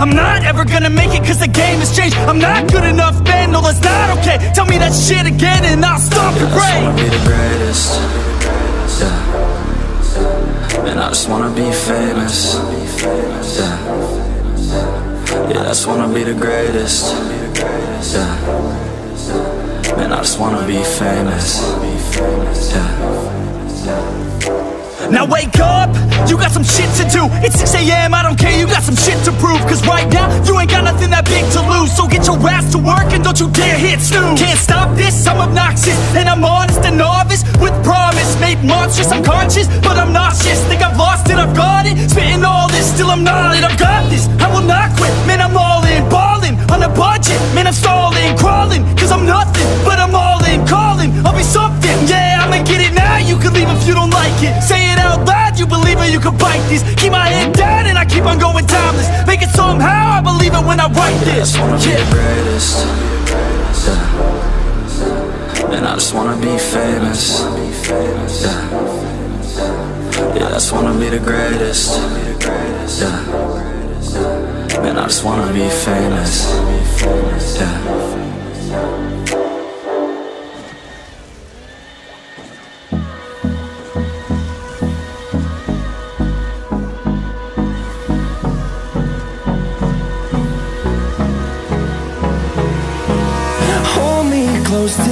I'm not ever gonna make it cause the game has changed I'm not good enough man, no that's not okay Tell me that shit again and I'll stomp your I just wanna be the greatest. Yeah. And I just wanna be famous. Yeah. Yeah, I just wanna be the greatest. Yeah. Man, I just wanna be famous. Yeah. Now wake up, you got some shit to do It's 6am, I don't care, you got some shit Cause right now, you ain't got nothing that big to lose. So get your ass to work and don't you dare hit snooze. Can't stop this, I'm obnoxious. And I'm honest and novice with promise. Made monstrous, I'm conscious, but I'm nauseous. Think I've lost it, I've got it. Spitting all this, still I'm not it. I've got this, I will not quit. Man, I'm all in, balling on a budget. Man, I'm stalling, crawling Cause I'm nothing, but I'm all in. Calling, I'll be something. Yeah, I'ma get it now, you can leave if you don't like it. Say it out loud, you believe it, you can bite this. Keep my head down and I keep on going somehow, I believe it when I write I this just wanna be the greatest. Yeah. And I just wanna be famous. Yeah. Yeah, I just wanna be the greatest. Yeah. Man, I just wanna be famous. Yeah.